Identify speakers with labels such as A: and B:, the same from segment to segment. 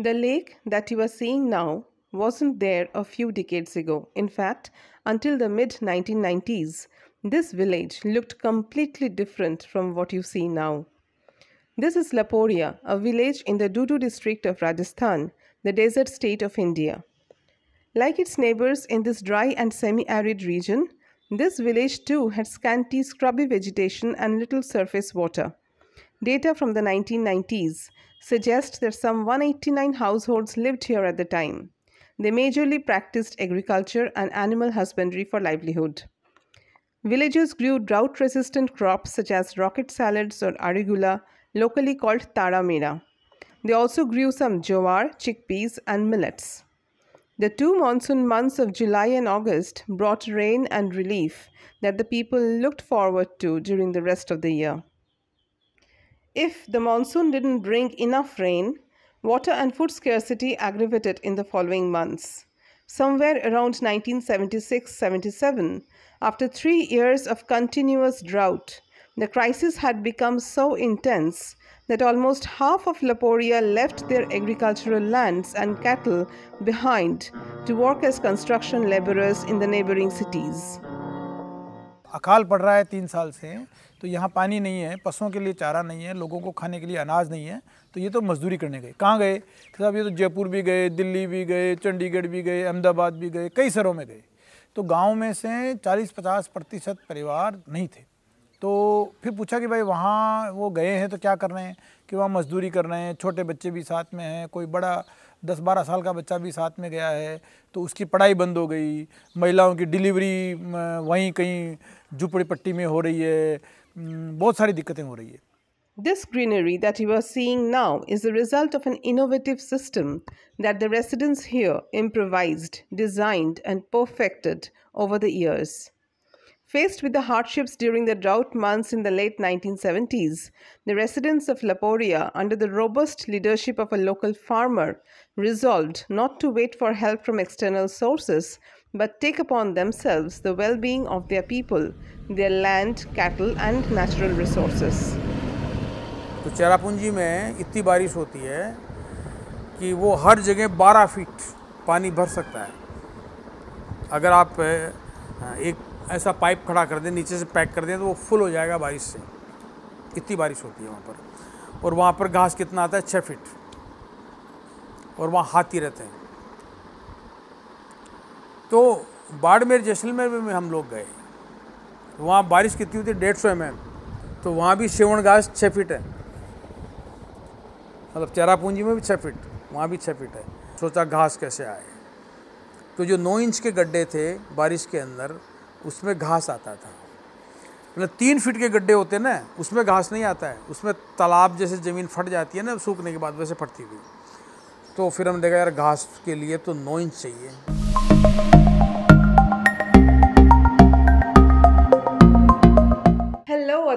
A: The lake that you are seeing now wasn't there a few decades ago. In fact, until the mid 1990s, this village looked completely different from what you see now. This is Laporia, a village in the Dudu district of Rajasthan, the desert state of India. Like its neighbors in this dry and semi arid region, this village too had scanty scrubby vegetation and little surface water. Data from the 1990s suggest that some 189 households lived here at the time. They majorly practiced agriculture and animal husbandry for livelihood. Villagers grew drought resistant crops such as rocket salads or arugula, locally called taramera. They also grew some jowar, chickpeas, and millets. The two monsoon months of July and August brought rain and relief that the people looked forward to during the rest of the year. If the monsoon didn't bring enough rain, water and food scarcity aggravated in the following months. Somewhere around 1976 77, after three years of continuous drought, the crisis had become so intense that almost half of Laporia left their agricultural lands and cattle behind to work as construction laborers in the neighboring cities.
B: अकाल पड़ रहा है तीन साल से तो यहाँ पानी नहीं है, पशुओं के लिए चारा नहीं है, लोगों को खाने के लिए अनाज नहीं है तो ये तो मजदूरी करने गए। कहाँ गए? साहब, ये तो जयपुर भी गए, दिल्ली भी गए, चंडीगढ़ भी गए, अहमदाबाद भी गए, कई शहरों में गए। तो गाँव में से 40-50 प्रतिशत परिवार नहीं थे। तो फिर पूछा कि भाई वहाँ वो गए हैं तो क्या कर रहे हैं? कि वहाँ मजदूरी कर रहे हैं, छोटे बच्चे भी साथ में हैं, कोई बड़ा दस बारह साल का बच्चा भी साथ में गया है तो उसकी पढ़ाई बंद हो गई, महिलाओं की डिलीवरी वहीं कहीं झुपड़ी पट्टी में हो रही है बहुत सारी दिक्कतें हो रही है।
A: This greenery that you are seeing now is the result of an innovative system that the residents here improvise designed and perfected over the years Faced with the hardships during the drought months in the late 1970s, the residents of Laporia, under the robust leadership of a local farmer, resolved not to wait for help from external sources but take upon themselves the well being of their people, their land, cattle, and natural resources.
B: तो चेरापूंजी में इतनी बारिश होती है कि वो हर जगह 12 feet पानी भर सकता है अगर आप एक ऐसा पाइप खड़ा कर दें, नीचे से पैक कर दें तो वो फुल हो जाएगा बारिश से। इतनी बारिश होती है वहाँ पर। और वहाँ पर घास कितना आता है? छः फिट। और वहाँ हाथी रहते हैं। तो बाड़मेर, जैसलमेर में हम लोग गए। वहाँ बारिश कितनी होती है? डेढ़ सौ एम तो वहाँ भी सेवन घास छः फिट है। मतलब चेरापूंजी में भी छः फिट, वहाँ भी छः फिट है। सोचा घास कैसे आए। तो जो नौ इंच के गड्ढे थे बारिश के अंदर उसमें घास आता था। मतलब तीन फीट के गड्ढे होते हैं ना, उसमें घास नहीं आता है। उसमें तालाब जैसे ज़मीन फट जाती है ना, सूखने के बाद वैसे फटती हुई। तो फिर हम देखा, यार, घास के लिए तो नौ इंच चाहिए।
A: Hello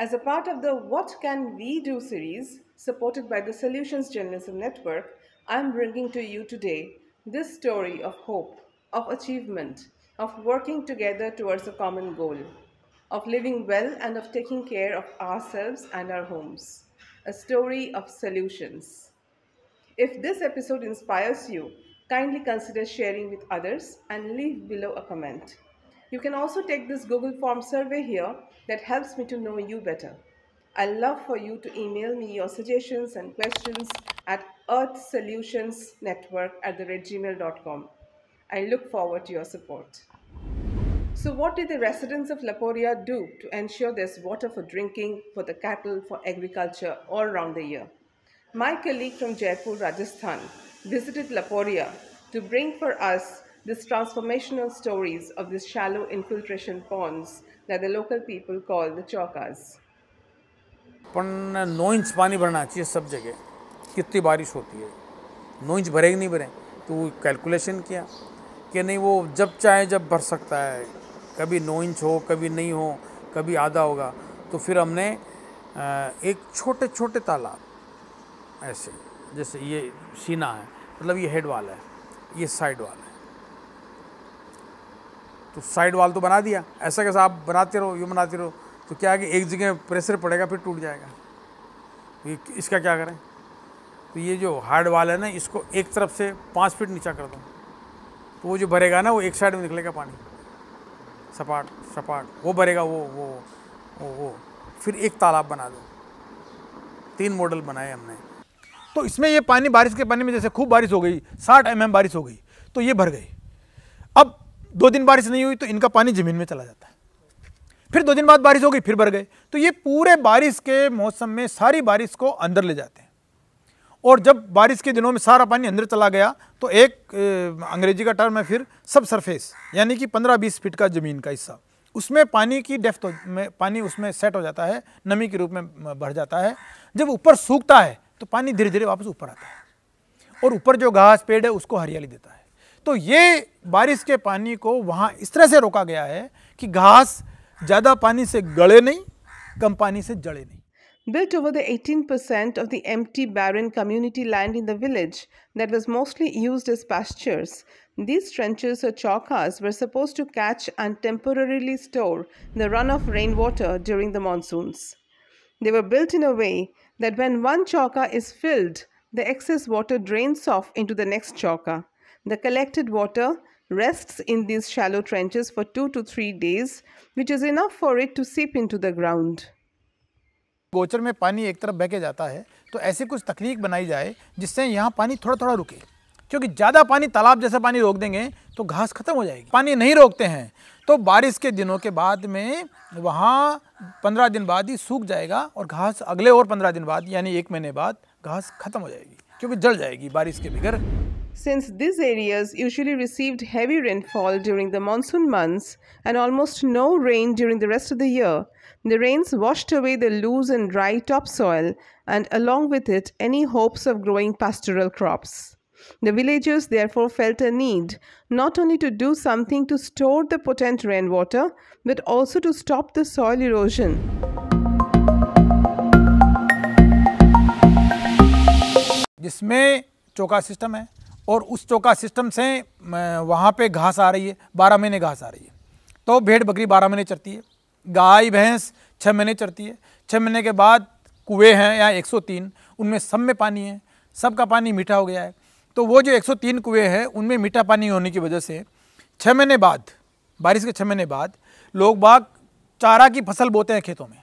A: as a part of the what can we do series supported by the solutions journalism network I am bringing to you today this story of hope of achievement of working together towards a common goal, of living well and of taking care of ourselves and our homes. A story of solutions. If this episode inspires you, kindly consider sharing with others and leave below a comment. You can also take this Google Form survey here that helps me to know you better. I love for you to email me your suggestions and questions at earthsolutionsnetwork at the. I look forward to your support. So, what did the residents of Laporia do to ensure there's water for drinking, for the cattle, for agriculture all around the year? My colleague from Jaipur, Rajasthan, visited Laporia to bring for us these transformational stories of these shallow infiltration ponds that the local people call the chaukas.
B: पण नौ inch पानी भरना चाहिए सब जगह कितनी बारिश होती है नौ इंच भरेगी नहीं भरे तो कैलकुलेशन किया कि नहीं, वो जब चाहे, जब भर सकता है। कभी नौ इंच हो, कभी नहीं हो, कभी आधा होगा। तो फिर हमने एक छोटे छोटे तालाब, ऐसे, जैसे ये सीना है मतलब ये हेड वाल है, ये साइड वाल है। तो साइड वाल तो बना दिया, ऐसा कैसा आप बनाते रहो, यूँ बनाते रहो तो क्या है कि एक जगह प्रेशर पड़ेगा, फिर टूट जाएगा। ये इसका क्या करें? तो ये जो हार्ड वाल है ना, इसको एक तरफ़ से पाँच फीट नीचा कर दूँ। तो वो जो भरेगा ना, वो एक साइड में निकलेगा पानी। सपाट सपाट। वो भरेगा, वो वो वो वो। फिर एक तालाब बना दो। तीन मॉडल बनाए हमने। तो इसमें ये पानी बारिश के पानी में जैसे खूब बारिश हो गई, साठ एम बारिश हो गई तो ये भर गई। अब दो दिन बारिश नहीं हुई तो इनका पानी ज़मीन में चला जाता है। फिर दो दिन बाद बारिश हो गई, फिर भर गए। तो ये पूरे बारिश के मौसम में सारी बारिश को अंदर ले जाते हैं। और जब बारिश के दिनों में सारा पानी अंदर चला गया तो एक अंग्रेज़ी का टर्म है फिर सब सरफेस यानी कि 15-20 फीट का ज़मीन का हिस्सा। उसमें पानी की डेफ्थ में, पानी उसमें सेट हो जाता है, नमी के रूप में बढ़ जाता है। जब ऊपर सूखता है तो पानी धीरे धीरे वापस ऊपर आता है। और ऊपर जो घास पेड़ है, उसको हरियाली देता है। तो ये बारिश के पानी को वहाँ इस तरह से रोका गया है कि घास ज़्यादा पानी से गड़े नहीं, कम पानी से जड़े नहीं।
A: Built over the 18% of the empty barren community land in the village that was mostly used as pastures, these trenches or chaukas were supposed to catch and temporarily store the runoff rainwater during the monsoons. They were built in a way that when one chauka is filled, the excess water drains off into the next chauka. The collected water rests in these shallow trenches for two to three days, which is enough for it to seep into the ground.
B: गोचर में पानी एक तरफ़ बह के जाता है तो ऐसी कुछ तकनीक बनाई जाए जिससे यहाँ पानी थोड़ा थोड़ा रुके। क्योंकि ज़्यादा पानी तालाब जैसा पानी रोक देंगे तो घास खत्म हो जाएगी। पानी नहीं रोकते हैं तो बारिश के दिनों के बाद में वहाँ पंद्रह दिन बाद ही सूख जाएगा और घास अगले और पंद्रह दिन बाद यानी एक महीने बाद घास खत्म हो जाएगी क्योंकि जल जाएगी बारिश के बिगर।
A: Since these areas usually received heavy rainfall during the monsoon months and almost no rain during the rest of the year, the rains washed away the loose and dry topsoil and along with it any hopes of growing pastoral crops. The villagers therefore felt a need not only to do something to store the potent rainwater but also to stop the soil erosion.
B: जिसमें चौका system है और उस चौका system से वहाँ पे घास आ रही है बारह महीने घास आ रही है तो भेड़ बकरी बारह महीने चरती है गाय, भैंस छः महीने चरती है। छः महीने के बाद कुएँ हैं या 103 उनमें सब में पानी है सब का पानी मीठा हो गया है। तो वो जो 103 कुएँ हैं, उनमें मीठा पानी होने की वजह से छः महीने बाद, बारिश के छः महीने बाद लोग बाग चारा की फ़सल बोते हैं खेतों में।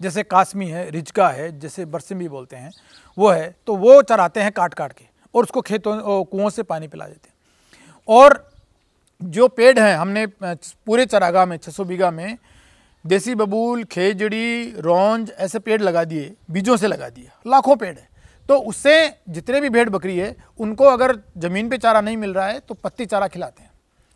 B: जैसे कासमी है रिजका है, जैसे बरसिम भी बोलते हैं, वो है तो वो चराते हैं काट काट के और उसको खेतों कुओं से पानी पिला देते हैं। और जो पेड़ हैं, हमने पूरे चरागाह में 600 बीघा में देसी बबूल, खेजड़ी, रौंज, ऐसे पेड़ लगा दिए, बीजों से लगा दिए, लाखों पेड़ है। तो उससे जितने भी भेड़ बकरी है, उनको अगर ज़मीन पे चारा नहीं मिल रहा है तो पत्ती चारा खिलाते हैं।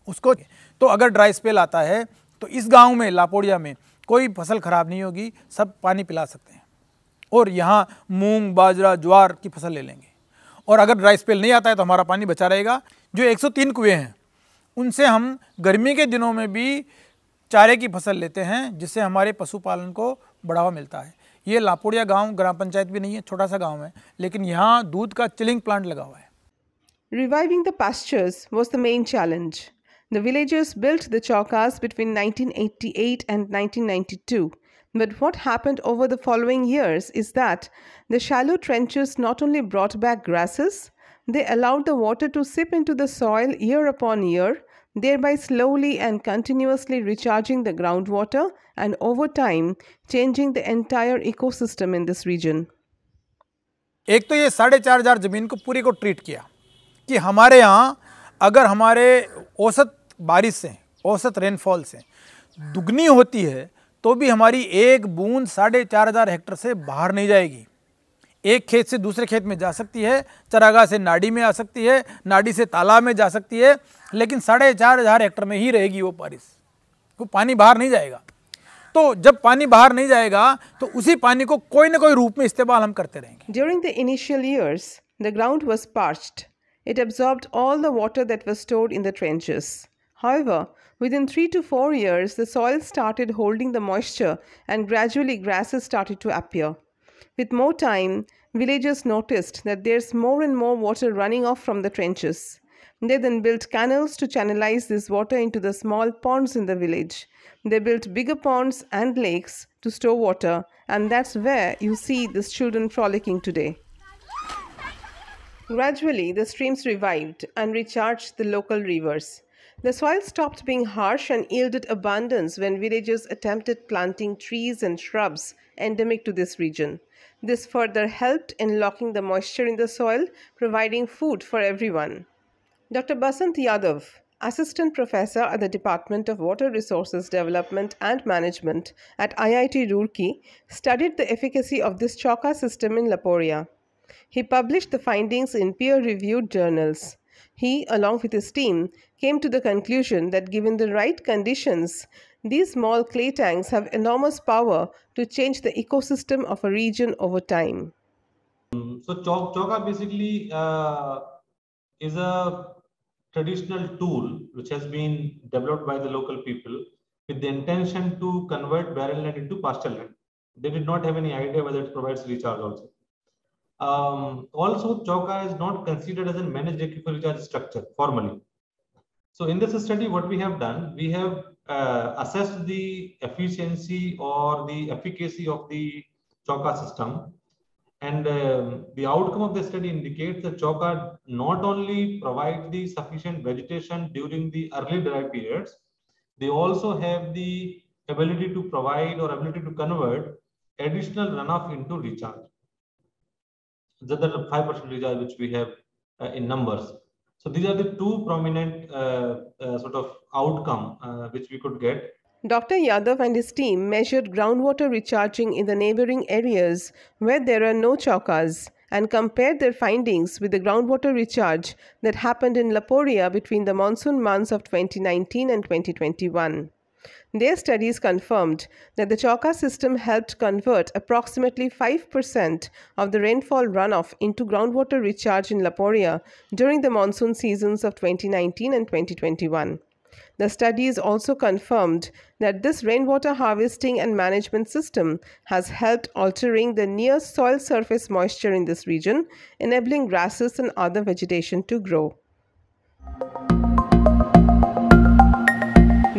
B: उसको तो अगर ड्राई स्पेल आता है तो इस गाँव में, लापोड़िया में कोई फ़सल ख़राब नहीं होगी, सब पानी पिला सकते हैं। और यहाँ मूंग, बाजरा, ज्वार की फ़सल ले लेंगे। और अगर ड्राई स्पेल नहीं आता है तो हमारा पानी बचा रहेगा। जो 103 कुएँ हैं, उनसे हम गर्मी के दिनों में भी चारे की फ़सल लेते हैं, जिससे हमारे पशुपालन को बढ़ावा मिलता है। ये लापुड़िया गाँव, ग्राम पंचायत भी नहीं है, छोटा सा गाँव है, लेकिन यहाँ दूध का चिलिंग प्लांट लगा हुआ है।
A: Reviving the pastures was the main challenge the villagers built the chaukas between and 1992 but over the following years is that the shallow trenches not only brought back grasses they allowed the water to seep in the soil year upon year thereby slowly and continuously recharging the groundwater and over time changing the entire ecosystem in this region.
B: एक तो ये साढ़े चार हज़ार ज़मीन को पूरी को ट्रीट किया कि हमारे यहाँ अगर हमारे औसत बारिश से औसत रेनफॉल से दुगनी होती है तो भी हमारी एक बूंद साढ़े चार हज़ार हेक्टर से बाहर नहीं जाएगी एक खेत से दूसरे खेत में जा सकती है, चरागाह से नाड़ी में आ सकती है, नाड़ी से तालाब में जा सकती है, लेकिन साढ़े चार हज़ार हेक्टर में ही रहेगी वो बारिश। वो पानी बाहर नहीं जाएगा। तो जब पानी बाहर नहीं जाएगा तो उसी पानी को कोई ना कोई रूप में इस्तेमाल हम करते रहेंगे।
A: During the initial years the ground was parched it absorb all the water that was stored in the trenches within three to four years the started holding the moisture and gradually grasses started to appear With more time, villagers noticed that there's more and more water running off from the trenches. They then built canals to channelize this water into the small ponds in the village. They built bigger ponds and lakes to store water, and that's where you see these children frolicking today. Gradually, the streams revived and recharged the local rivers. The soil stopped being harsh and yielded abundance when villagers attempted planting trees and shrubs endemic to this region. This further helped in locking the moisture in the soil, providing food for everyone. Dr. Basant Yadav, Assistant Professor at the Department of Water Resources Development and Management at IIT Roorkee, studied the efficacy of this Chauka system in Laporia. He published the findings in peer reviewed journals. He, along with his team, came to the conclusion that given the right conditions, these small clay tanks have enormous power to change the ecosystem of a region over time.
C: So, Chauka basically uh, is a traditional tool which has been developed by the local people with the intention to convert barren land into pasture land. They did not have any idea whether it provides recharge also. Um, also, Chauka is not considered as a managed aquifer recharge structure formally. So in this study, what we have done, we have uh, the efficiency or the efficacy of the Chauka system and um, the outcome of the study indicates that Chauka not only provides the sufficient vegetation during the early dry periods, they also have the ability to provide or ability to convert additional runoff into recharge. The 5% recharge which we have uh, in numbers. So these are the two prominent uh, uh sort of outcome uh, which we could get
A: Dr. Yadav and his team measured groundwater recharging in the neighboring areas where there are no chaukas and compared their findings with the groundwater recharge that happened in Laporia between the monsoon months of 2019 and 2021. Their studies confirmed that the Chauka system helped convert approximately 5% of the rainfall runoff into groundwater recharge in Laporia during the monsoon seasons of 2019 and 2021. The studies also confirmed that this rainwater harvesting and management system has helped altering the near soil surface moisture in this region, enabling grasses and other vegetation to grow.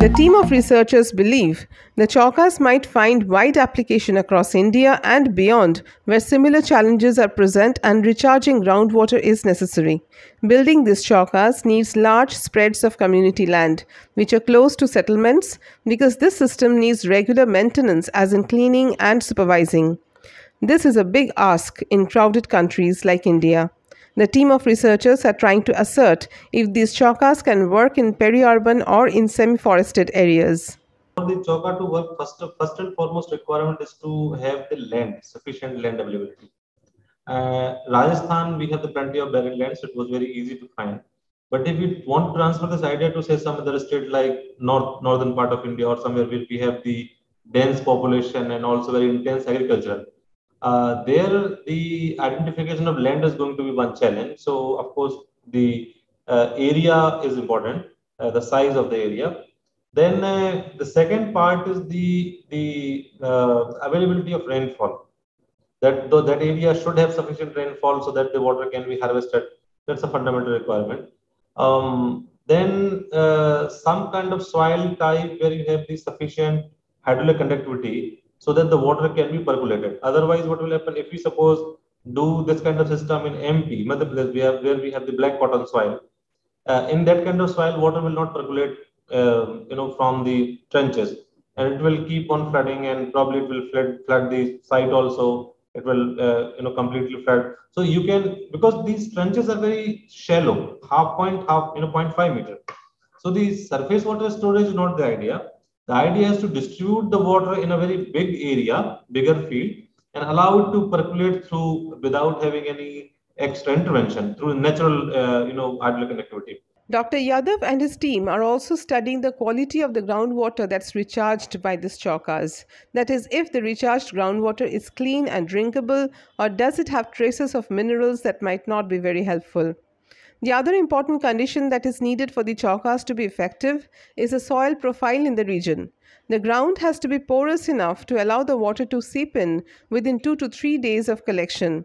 A: The team of researchers believe the chaukas might find wide application across India and beyond where similar challenges are present and recharging groundwater is necessary. Building these chaukas needs large spreads of community land which are close to settlements because this system needs regular maintenance as in cleaning and supervising. This is a big ask in crowded countries like India. The team of researchers are trying to assert if these chaukas can work in peri-urban or in semi-forested areas.
C: For the chauka to work, first, first and foremost requirement is to have the land, sufficient land availability. Uh, Rajasthan, we have the plenty of barren land, so it was very easy to find. But if you want to transfer this idea to say some other state like north northern part of India or somewhere where we have the dense population and also very intense agriculture, uh, there the identification of land is going to be one challenge. So of course the uh, area is important, uh, the size of the area. Then uh, the second part is the the uh, availability of rainfall. That though that area should have sufficient rainfall so that the water can be harvested. That's a fundamental requirement. Um, then uh, some kind of soil type where you have the sufficient hydraulic conductivity so that the water can be percolated. Otherwise, what will happen if we suppose do this kind of system in MP, we have, where we have the black cotton soil. Uh, in that kind of soil, water will not percolate, uh, you know, from the trenches, and it will keep on flooding, and probably it will flood flood the site also. It will, uh, you know, completely flood. So you can because these trenches are very shallow, half point, half, you know, 0.5 meter. So the surface water storage is not the idea the idea is to distribute the water in a very big area, bigger field, and allow it to percolate through without having any extra intervention through natural, uh, you know, hydraulic connectivity.
A: Dr. Yadav and his team are also studying the quality of the groundwater that's recharged by these chaukas. That is, if the recharged groundwater is clean and drinkable, or does it have traces of minerals that might not be very helpful. The other important condition that is needed for the chaukas to be effective is the soil profile in the region. The ground has to be porous enough to allow the water to seep in within 2 to 3 days of collection.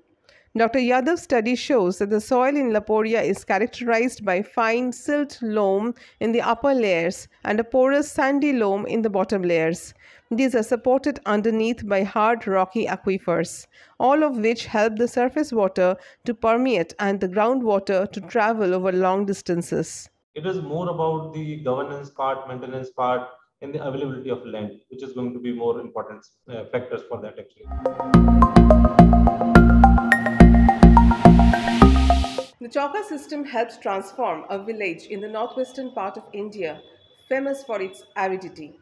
A: Dr. Yadav's study shows that the soil in Laporia is characterized by fine silt loam in the upper layers and a porous sandy loam in the bottom layers. These are supported underneath by hard rocky aquifers, all of which help the surface water to permeate and the groundwater to travel over long distances.
C: It is more about the governance part, maintenance part, and the availability of land, which is going to be more important uh, factors for that actually.
A: The Chauka system helps transform a village in the northwestern part of India, famous for its aridity.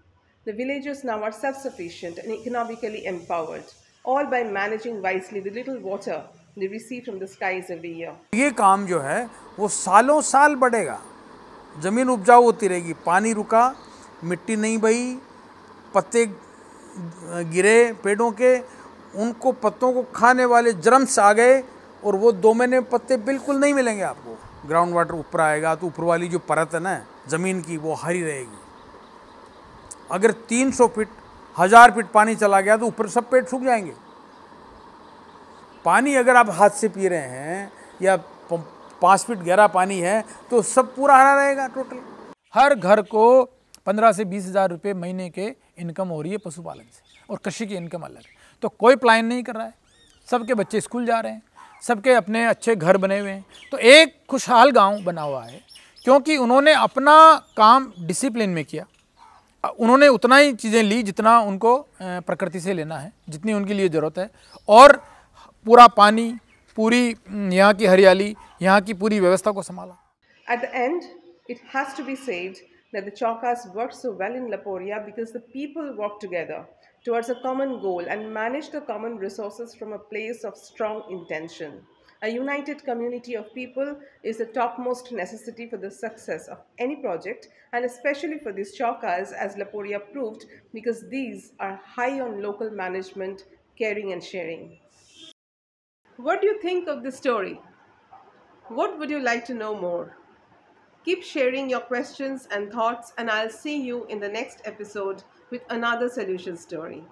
A: The villagers now are self-sufficient and economically empowered, all by managing wisely the little water they receive from the skies every year.
B: ये काम जो है वो सालों साल बढ़ेगा ज़मीन उपजाऊ होती रहेगी पानी रुका मिट्टी नहीं बही पत्ते गिरे पेड़ों के उनको पत्तों को खाने वाले जर्म्स आ गए और वो दो महीने पत्ते बिल्कुल नहीं मिलेंगे आपको ग्राउंड वाटर ऊपर आएगा तो ऊपर वाली जो परत है ना ज़मीन की वो हरी रहेगी अगर 300 फीट, हज़ार फीट पानी चला गया तो ऊपर सब पेट सूख जाएँगे। पानी अगर आप हाथ से पी रहे हैं या पाँच फीट गहरा पानी है तो सब पूरा हरा रहेगा टोटल। हर घर को पंद्रह से बीस हज़ार रुपये महीने के इनकम हो रही है पशुपालन से और कृषि की इनकम अलग है। तो कोई प्लान नहीं कर रहा है। सबके बच्चे स्कूल जा रहे हैं, सबके अपने अच्छे घर बने हुए हैं। तो एक खुशहाल गाँव बना हुआ है क्योंकि उन्होंने अपना काम डिसिप्लिन में किया। उन्होंने उतना ही चीज़ें ली जितना उनको प्रकृति से लेना है, जितनी उनके लिए ज़रूरत है। और पूरा पानी, पूरी यहाँ की हरियाली, यहाँ की पूरी व्यवस्था को संभाला।
A: At the end it has to be said that the chaukas work so well in Laporiya because the people work together towards a common goal and manage the common resources from a place of strong intention A united community of people is the topmost necessity for the success of any project and especially for these Chaukas as Laporia proved because these are high on local management, caring and sharing. What do you think of this story? What would you like to know more? Keep sharing your questions and thoughts, and I'll see you in the next episode with another solution story.